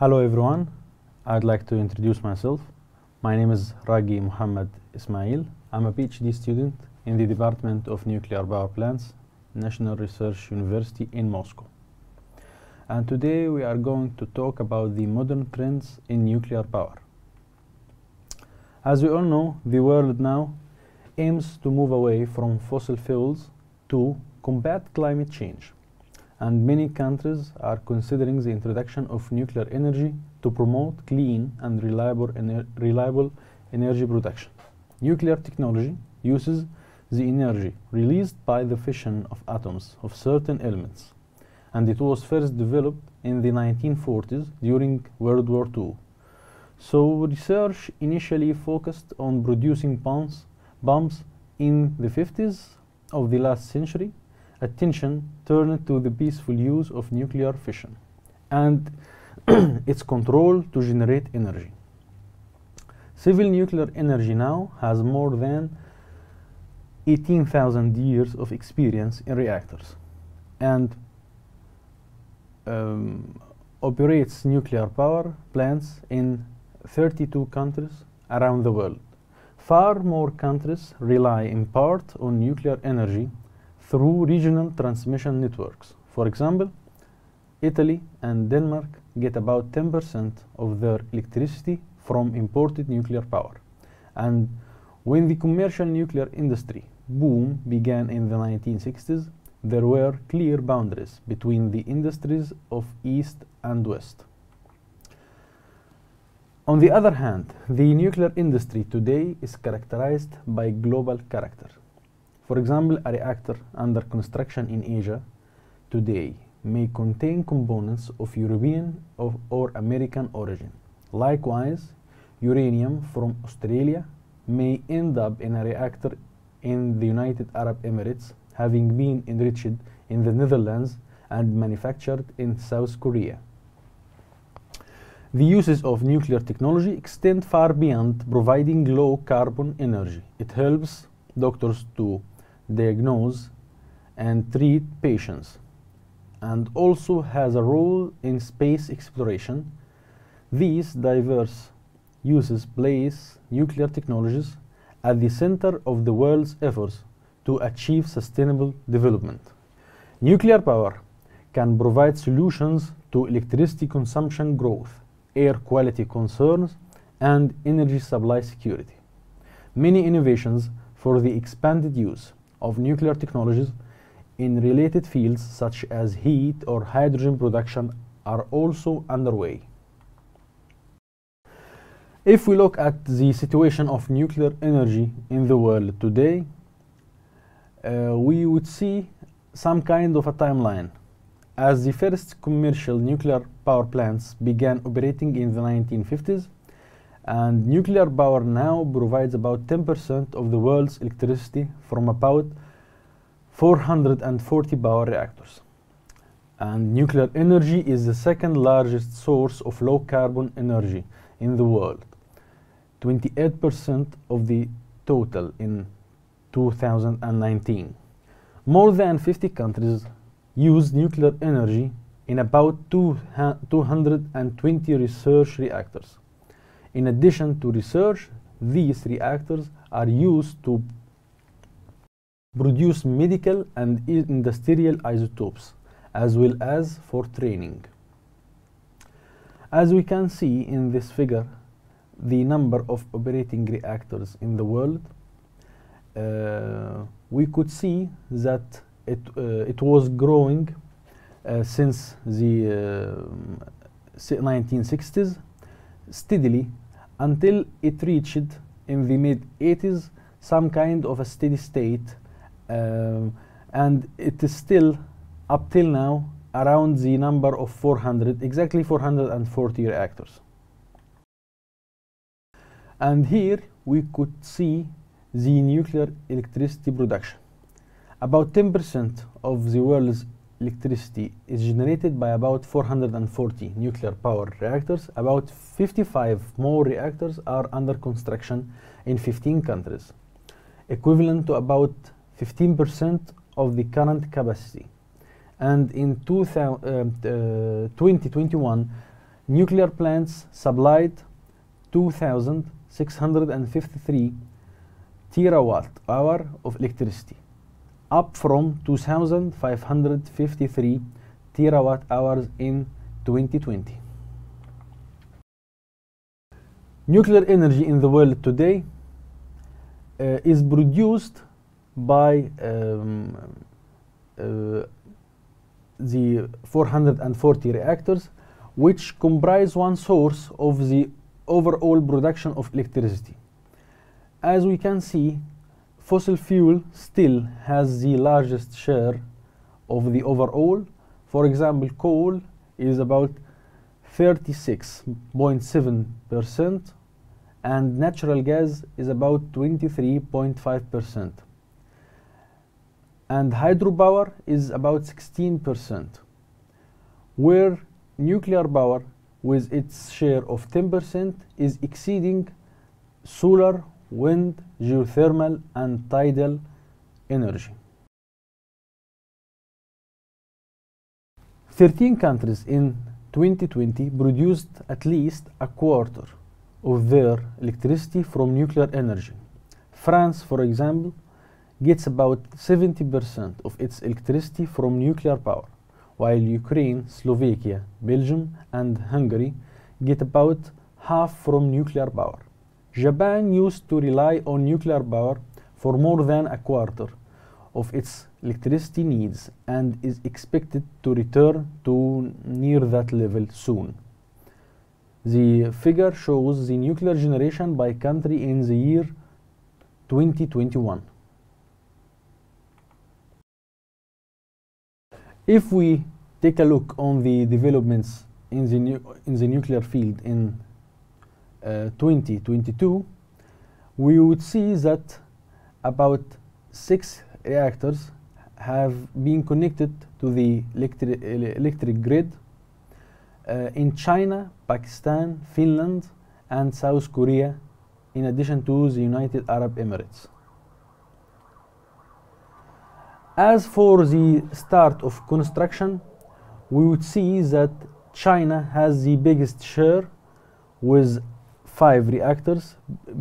Hello everyone. I'd like to introduce myself. My name is Ragy Muhammed Ismail. I'm a PhD student in the Department of Nuclear Power Plants, National Research University in Moscow. And today we are going to talk about the modern trends in nuclear power. As we all know, the world now aims to move away from fossil fuels to combat climate change. And many countries are considering the introduction of nuclear energy to promote clean and reliable, ener reliable energy production. Nuclear technology uses the energy released by the fission of atoms of certain elements, and it was first developed in the 1940s during World War II. So research initially focused on producing bombs, bombs in the 50s of the last century. Attention turned to the peaceful use of nuclear fission and its control to generate energy. Civil nuclear energy now has more than 18,000 years of experience in reactors and um, operates nuclear power plants in 32 countries around the world. Far more countries rely in part on nuclear energy through regional transmission networks. For example, Italy and Denmark get about 10% of their electricity from imported nuclear power. And when the commercial nuclear industry boom began in the 1960s, there were clear boundaries between the industries of East and West. On the other hand, the nuclear industry today is characterized by global character. For example, a reactor under construction in Asia today may contain components of European or American origin. Likewise, uranium from Australia may end up in a reactor in the United Arab Emirates, having been enriched in the Netherlands and manufactured in South Korea. The uses of nuclear technology extend far beyond providing low carbon energy. It helps doctors to diagnose and treat patients and also has a role in space exploration. These diverse uses place nuclear technologies at the center of the world's efforts to achieve sustainable development. Nuclear power can provide solutions to electricity consumption growth, air quality concerns, and energy supply security. Many innovations for the expanded use of nuclear technologies in related fields such as heat or hydrogen production are also underway. If we look at the situation of nuclear energy in the world today, uh, we would see some kind of a timeline. As the first commercial nuclear power plants began operating in the 1950s, and nuclear power now provides about 10% of the world's electricity from about 440 power reactors. And nuclear energy is the second largest source of low carbon energy in the world. 28% of the total in 2019. More than 50 countries use nuclear energy in about 220 research reactors. In addition to research, these reactors are used to produce medical and industrial isotopes, as well as for training. As we can see in this figure, the number of operating reactors in the world, uh, we could see that it, uh, it was growing uh, since the 1960s steadily until it reached in the mid 80s some kind of a steady state um, and it is still up till now around the number of 400 exactly 440 reactors. And here we could see the nuclear electricity production. About 10% of the world's electricity is generated by about 440 nuclear power reactors. About 55 more reactors are under construction in 15 countries, equivalent to about 15% of the current capacity. And in 2000, uh, uh, 2021, nuclear plants supplied 2,653 terawatt hour of electricity, up from 2,553 terawatt hours in 2020. Nuclear energy in the world today uh, is produced by um, uh, the 440 reactors which comprise one source of the overall production of electricity. As we can see, fossil fuel still has the largest share of the overall. For example, coal is about 36.7% and natural gas is about 23.5% and hydropower is about 16% where nuclear power with its share of 10% is exceeding solar, wind, geothermal and tidal energy. 13 countries in 2020 produced at least a quarter of their electricity from nuclear energy. France, for example, gets about 70% of its electricity from nuclear power, while Ukraine, Slovakia, Belgium, and Hungary get about half from nuclear power. Japan used to rely on nuclear power for more than a quarter of its electricity needs and is expected to return to near that level soon. The figure shows the nuclear generation by country in the year 2021. If we take a look on the developments in the, in the nuclear field in 2022, we would see that about six reactors have been connected to the electri electric grid uh, in China, Pakistan, Finland, and South Korea, in addition to the United Arab Emirates. As for the start of construction, we would see that China has the biggest share with five reactors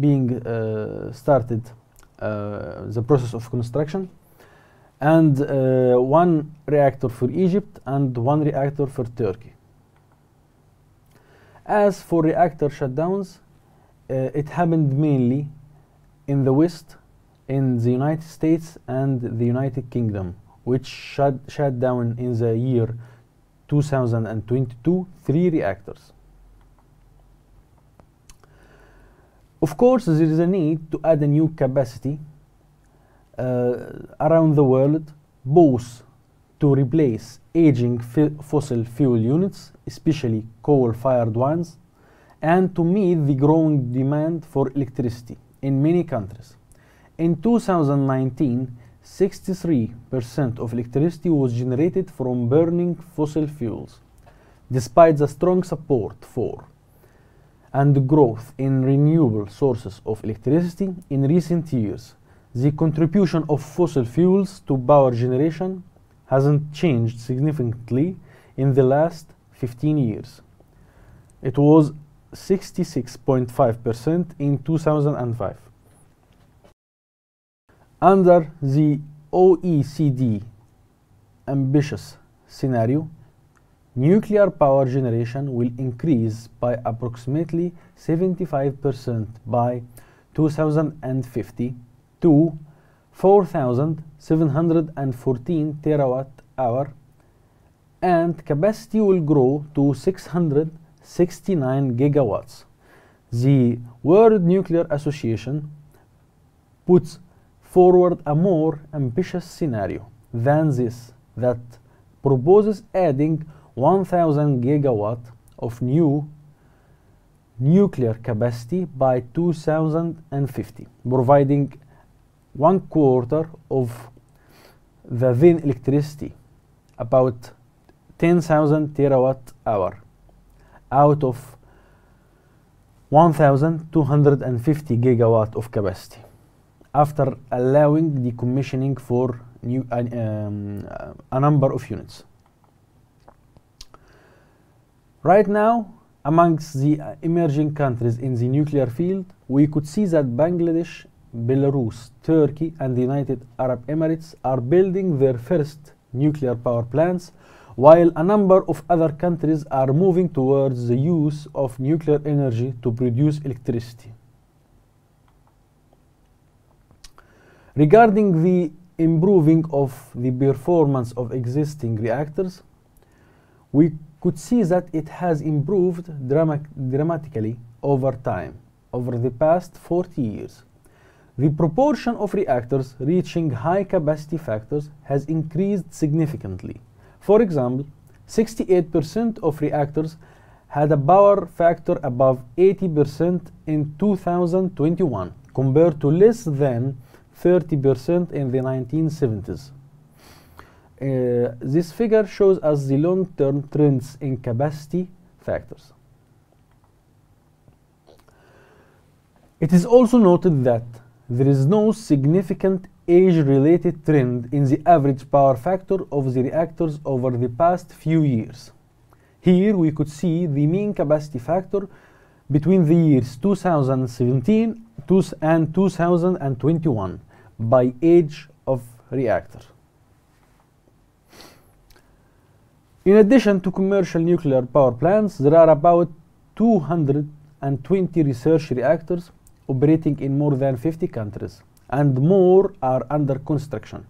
being uh, started uh, the process of construction and uh, one reactor for Egypt and one reactor for Turkey. As for reactor shutdowns, it happened mainly in the West, in the United States and the United Kingdom, which shut, shut down in the year 2022 three reactors. Of course, there is a need to add a new capacity uh, around the world, both to replace aging fossil fuel units, especially coal-fired ones, and to meet the growing demand for electricity in many countries. In 2019, 63% of electricity was generated from burning fossil fuels, despite the strong support for and growth in renewable sources of electricity in recent years. The contribution of fossil fuels to power generation hasn't changed significantly in the last 15 years. It was 66.5% in 2005. Under the OECD ambitious scenario, nuclear power generation will increase by approximately 75% by 2050 to 4,714 terawatt hour and capacity will grow to 669 gigawatts. The World Nuclear Association puts forward a more ambitious scenario than this that proposes adding 1000 gigawatt of new nuclear capacity by 2050, providing one quarter of the then electricity, about 10,000 terawatt hour, out of 1,250 gigawatt of capacity, after allowing decommissioning for new, uh, um, a number of units. Right now, amongst the uh, emerging countries in the nuclear field, we could see that Bangladesh, Belarus, Turkey, and the United Arab Emirates are building their first nuclear power plants, while a number of other countries are moving towards the use of nuclear energy to produce electricity. Regarding the improving of the performance of existing reactors, we could see that it has improved drama dramatically over time, over the past 40 years. The proportion of reactors reaching high capacity factors has increased significantly. For example, 68% of reactors had a power factor above 80% in 2021 compared to less than 30% in the 1970s. Uh, this figure shows us the long-term trends in capacity factors. It is also noted that there is no significant age-related trend in the average power factor of the reactors over the past few years. Here we could see the mean capacity factor between the years 2017 and 2021 by age of reactor. In addition to commercial nuclear power plants, there are about 220 research reactors operating in more than 50 countries, and more are under construction.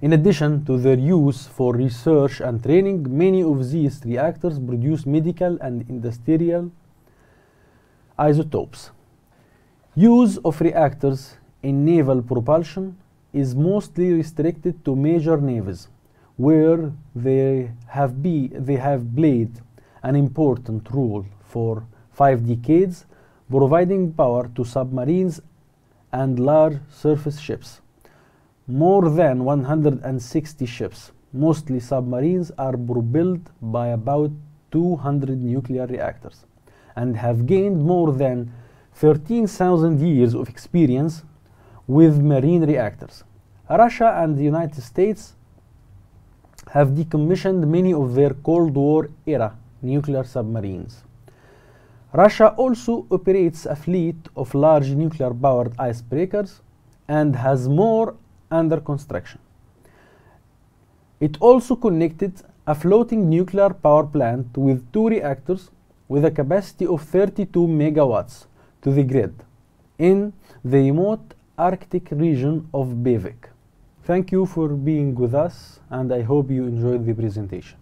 In addition to their use for research and training, many of these reactors produce medical and industrial isotopes. Use of reactors in naval propulsion is mostly restricted to major navies, where they have, be, they have played an important role for five decades, providing power to submarines and large surface ships. More than 160 ships, mostly submarines, are propelled by about 200 nuclear reactors and have gained more than 13,000 years of experience with marine reactors. Russia and the United States have decommissioned many of their Cold War era nuclear submarines. Russia also operates a fleet of large nuclear powered icebreakers and has more under construction. It also connected a floating nuclear power plant with two reactors with a capacity of 32 megawatts to the grid in the remote Arctic region of Pevek. Thank you for being with us and I hope you enjoyed the presentation.